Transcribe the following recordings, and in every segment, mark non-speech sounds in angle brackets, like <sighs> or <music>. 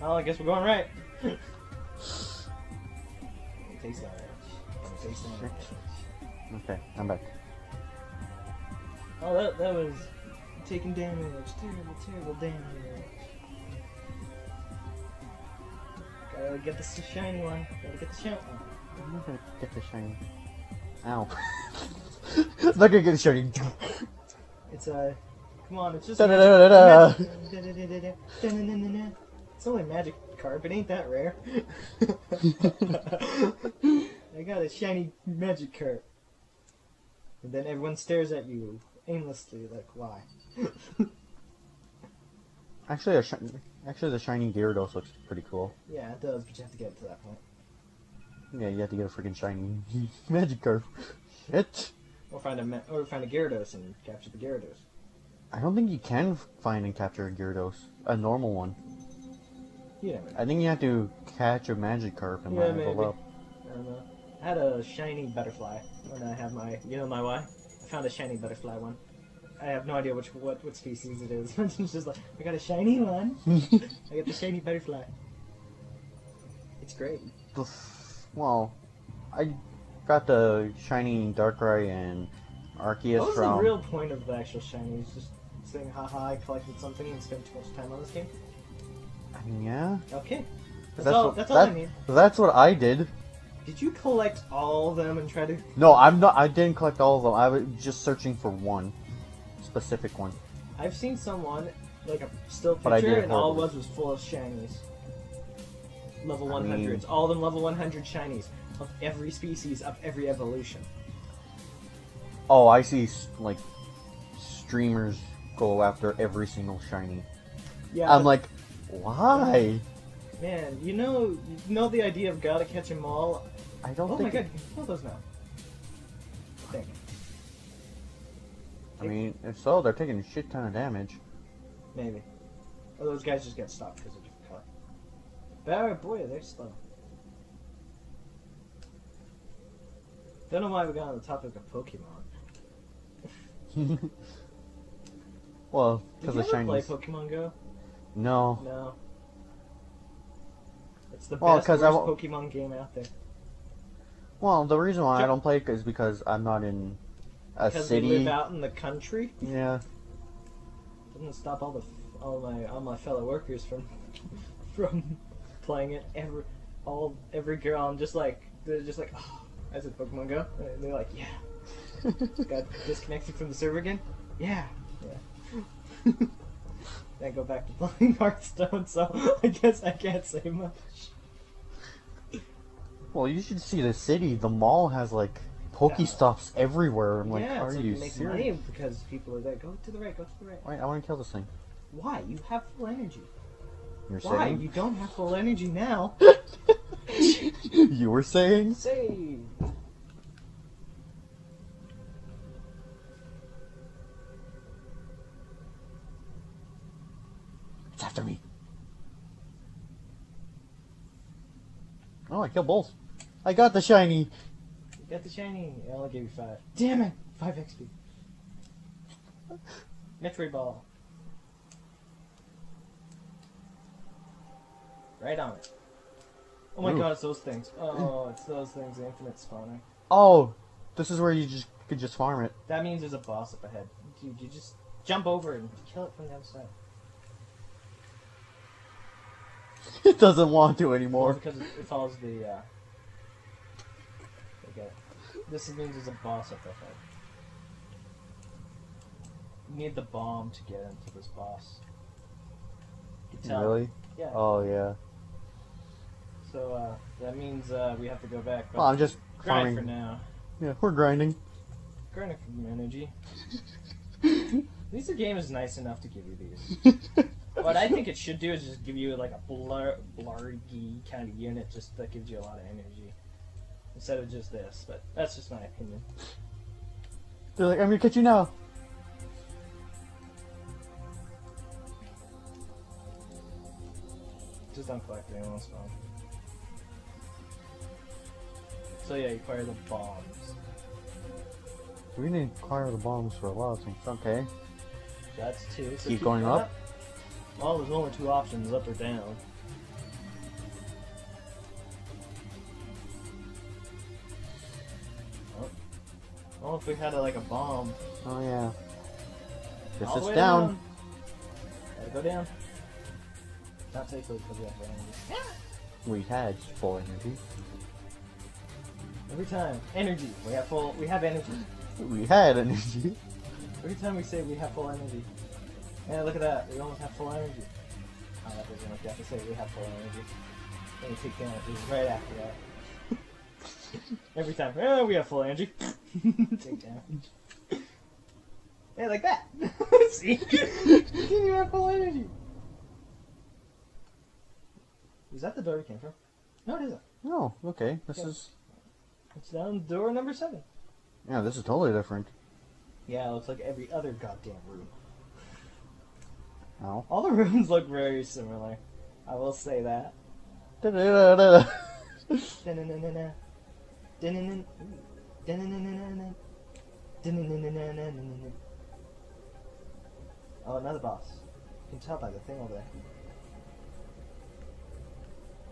Well, I guess we're going right. Taste that edge. Taste that edge. Okay, I'm back. Oh, that, that was taking damage. Terrible, terrible damage. Gotta get the shiny one. Gotta get the shiny one. I'm not gonna get the shiny. Ow. I'm <laughs> not gonna get the shiny. It's a. Come on, it's just. It's only a magic carp. It ain't that rare. <laughs> I got a shiny Magikarp. And then everyone stares at you aimlessly, like, why? <laughs> Actually, a actually, the shiny Gyarados looks pretty cool. Yeah, it does, but you have to get to that point. Yeah, you have to get a freaking shiny <laughs> Magikarp. Shit. Or find a ma- or find a Gyarados and capture the Gyarados. I don't think you can find and capture a Gyarados. A normal one. Know. I think you have to catch a magic Magikarp and Yeah, level maybe. up. I don't know. I had a shiny butterfly when I have my, you know my why? I found a shiny butterfly one. I have no idea which what what species it is. <laughs> it's just like I got a shiny one. <laughs> I got the shiny butterfly. It's great. well, I got the shiny Darkrai and Arceus what was from. the real point of the actual shiny? It's just saying, haha, I collected something and spent too much time on this game. I yeah. Okay. That's, That's all. what- that's all I need. That's what I did. Did you collect all of them and try to? No, I'm not. I didn't collect all of them. I was just searching for one specific one. I've seen someone like a still picture, and all it was was full of shinies. Level I 100s, mean- all of them level 100 shinies of every species of every evolution. Oh, I see. Like streamers go after every single shiny. Yeah, I'm like, why? man, you know, you know the idea of gotta catch 'em all. I don't Oh my think. god, you can kill those now. I think. I mean, if so, they're taking a shit ton of damage. Maybe. Oh, those guys just get stopped because of different color. Oh boy, they're slow. Don't know why we got on the topic of Pokemon. <laughs> well, Did because you of ever play. Pokemon Go? No. No. It's the Well, best 'cause I worst wa- Pokemon game out there. Well, the reason why I don't play it is because I'm not in a Because we city. live out in the country, Yeah. doesn't stop all the all my all my fellow workers from <laughs> from playing it. Every all every girl, I'm just like they're just like, oh, I said Pokemon Go, and they're like, yeah. <laughs> Got disconnected from the server again? Yeah. Yeah. <laughs> then I go back to <laughs> playing Hearthstone, so I guess I can't say much. Well, you should see the city. The mall has like Pokestops everywhere. I'm like, yeah, are like you you make serious? money because people are there. Go to the right, go to the right. Wait, I want to kill this thing. Why? You have full energy. You're Why? saying? You don't have full energy now. <laughs> you were saying? Save. It's after me. Oh, I killed both. I got the shiny. You got the shiny. Oh, I only gave you five. Damn it! Five XP. Metroid <laughs> Ball. Right on it. Oh my Ooh. god, it's those things. Oh, eh. it's those things, the infinite spawner. Oh, this is where you just could just farm it. That means there's a boss up ahead. Dude, you just jump over it and kill it from the other side. It doesn't want to Well, anymore. because it, it follows the, uh... Okay. This means there's a boss up ahead. You need the bomb to get into this boss. You tell. Really? Yeah. Oh yeah. So, uh, that means, uh, we have to go back. Well, I'm just grind farming. for now. Yeah, we're grinding. Grinding for energy. <laughs> At least the game is nice enough to give you these. <laughs> what I think it should do is just give you like a blur, blargy kind of unit, just that gives you a lot of energy, instead of just this. But that's just my opinion. They're like, I'm gonna catch you now. Just don't collect anyone else spawn. So yeah, you fire the bombs. We didn't acquire the bombs for a lot of things. Okay. That's two. So Keep going up? Well, there's only two options, up or down. Oh, if we had a, like a bomb. Oh yeah. This All is down. down. Gotta go down. Not safely because we have energy. We had full energy. Every time, energy. We have full. We have energy. We had energy. Every time we say we have full energy. Yeah, look at that. We almost have full energy. Oh, that doesn't look. You have to say we have full energy. Then we take damage just right after that. <laughs> Every time. Yeah, we have full energy. take damage. Yeah, like that. <laughs> See? you have full energy. Is that the door we came from? No, it isn't. Oh, okay. This Yeah. is It's down door number seven. yeah. This is totally different. Yeah, it looks like every other goddamn room. Oh. All the rooms look very similar. I will say that. Oh, another boss. You can tell by the thing over there.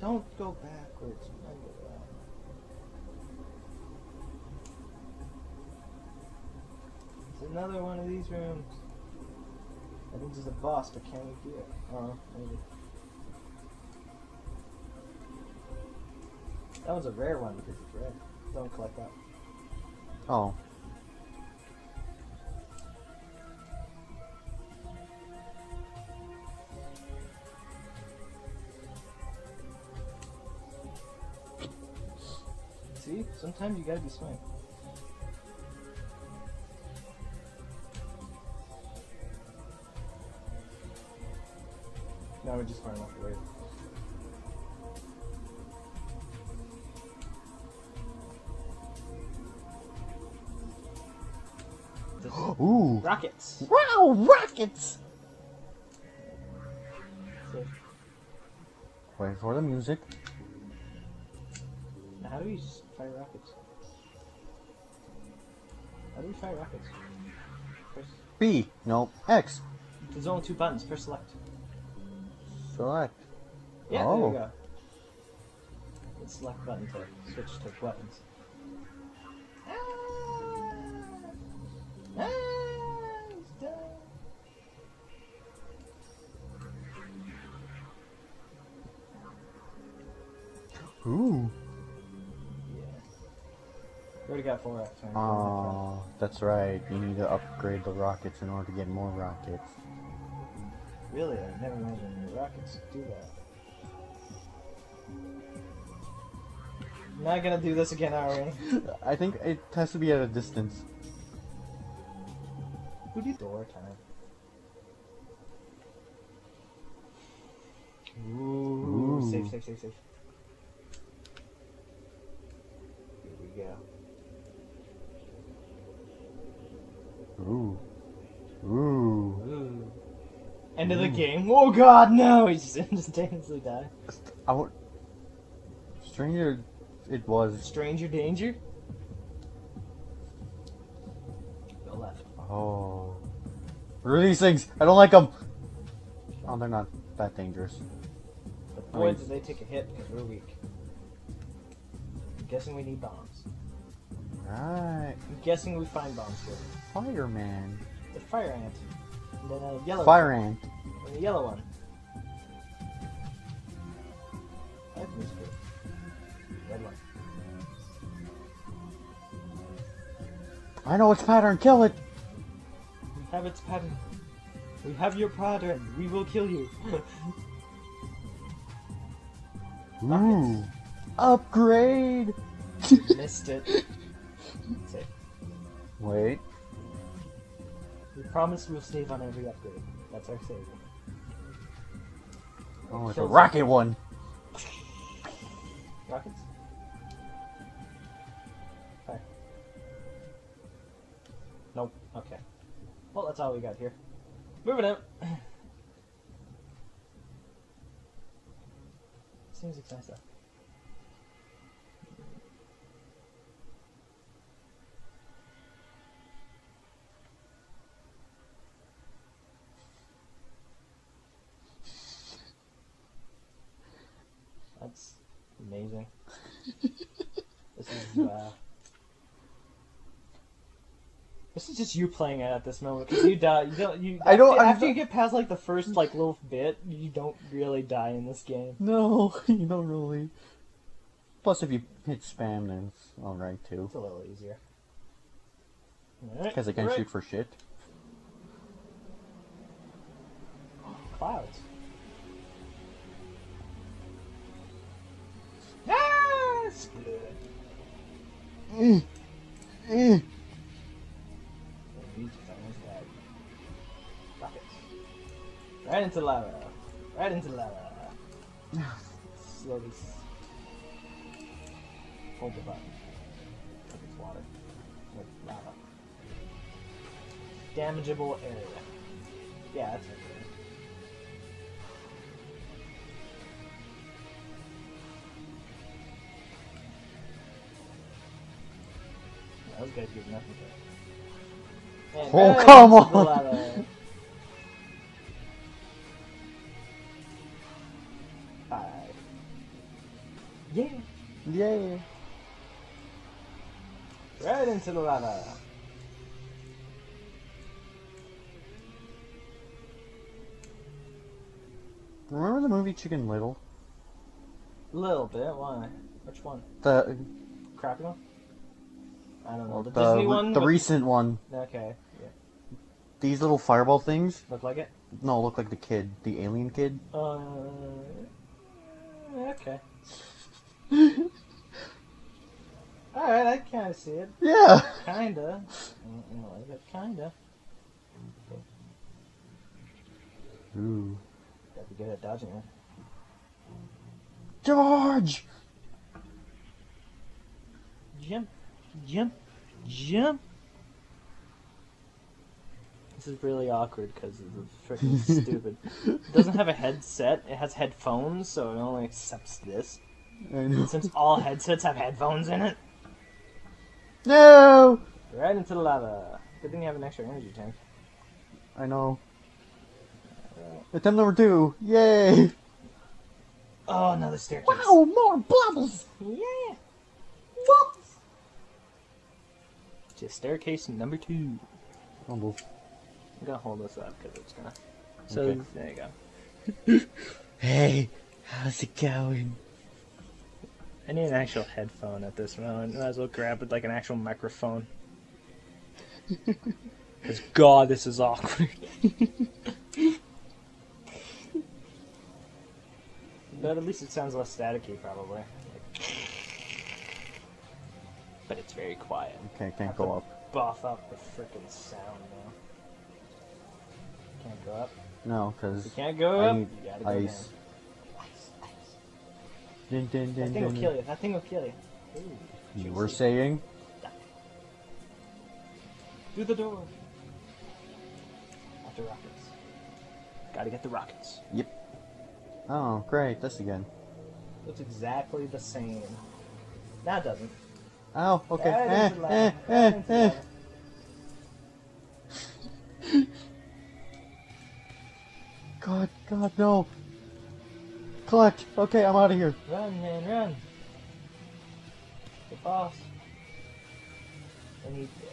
Don't go backwards. It's another one of these rooms. I think there's a boss, but can we do it? Oh, maybe. That was a rare one because it's red. Don't collect that. Oh. See? Sometimes you gotta be smart. Just far enough away. Ooh. Rockets! Wow, rockets! Wait for the music. now how do we fire rockets? How do we fire rockets? Press, B. No. X. there's only two buttons. Press select. Select. Yeah, there Oh. we go. The select button to switch to weapons. Ah! Ah. Ooh. Yeah. We already got four X. Oh, that's right. You need to upgrade the rockets in order to get more rockets. Really? I never imagined the rockets do that. Not gonna do this again, are we? I think it has to be at a distance. Who did door time? Ooh, Ooh. Safe, safe, safe, safe. Here we go. Ooh. Ooh. Ooh. End of the game. Oh god, no! <laughs> He just instantaneously died. I would. Stranger, it was. Stranger danger? Go left. Oh. What are these things? I don't like them. Oh, they're not that dangerous. But I mean, did they take a hit because we're weak. I'm guessing we need bombs. Right. I'm guessing we find bombs here. Fireman. The fire ant. And then a yellow Fire ant. And the yellow one. I have this good. Red one. I know its pattern. Kill it. We have its pattern. We have your pattern. We will kill you. Ooh. <laughs> Hmm. Upgrade. <laughs> Missed it. Wait. We promise we'll save on every upgrade. That's our save. Oh, it's a rocket one. Rockets? Fire. Nope. Okay. Well, that's all we got here. Moving out. <sighs> Seems exciting. That's amazing. this is uh, This is just you playing it at this moment because you die. You don't. You. I don't- After, you get past like the first like little bit, you don't really die in this game. No, <laughs> you don't really. Plus, if you hit spam, then it's alright too. It's a little easier. Because I can Right. shoot for shit. clouds. Ah, it's good. Mm. Mm. Right into lava. Right into lava. Slowly. Hold the button. Like it's water. With lava. Damageable area. Yeah, that's okay. Yeah, those guys give nothing to it. Oh, come on. Five. Yeah. Yay! Right into the lava. Remember the movie Chicken Little? A Little bit. Why? Which one? The Crappy one? I don't know. The, the, Disney one? the recent one. Okay. Yeah. These little fireball things. Look like it? No, look like the kid, the alien kid. Uh. Okay. <laughs> Alright, I kind of see it. Yeah. Kinda. I like it. Kinda. Ooh. Gotta be good at dodging it. George. Jump, jump, jump. This is really awkward because it's freaking <laughs> stupid. It doesn't have a headset. It has headphones, so it only accepts this. Since all headsets have headphones in it, No. right into the lava. Good thing you have an extra energy tank. I know. Attempt number two. Yay! Oh, another staircase. Wow, more bubbles. Yeah. Just staircase number two. Bubbles. I'm gonna hold this up because it's gonna. So Okay. there you go. <laughs> Hey, how's it going? I need an actual headphone at this moment. Might as well grab it like an actual microphone. <laughs> Because God, this is awkward. but at least it sounds less staticky, probably. But it's very quiet. Okay, can't go up. Buff up the freaking sound now. Go up. No, cause You can't go I up. need You gotta go ice. down. Ice, ice. Dun, dun, That dun, thing will kill you. That thing will kill you. Ooh, You were saying? Through the door. After rockets. Gotta get the rockets. Yep. Oh, great. This again. Looks exactly the same. Now it doesn't. Oh, okay. Right Eh, eh, eh, God, God, no. Collect. Okay, I'm out of here. Run, man, run. The boss. And he's dead.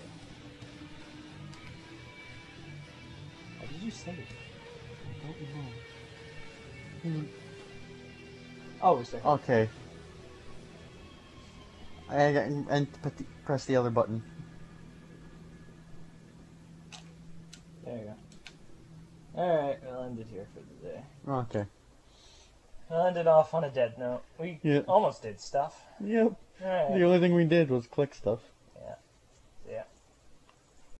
What did you say? Hmm. Oh, it's there. Okay. I and, and put the, press the other button. There you go. Alright, we'll end it here for the day. Okay. We'll end it off on a dead note. We Yeah. almost did stuff. Yep. The only thing we did was click stuff.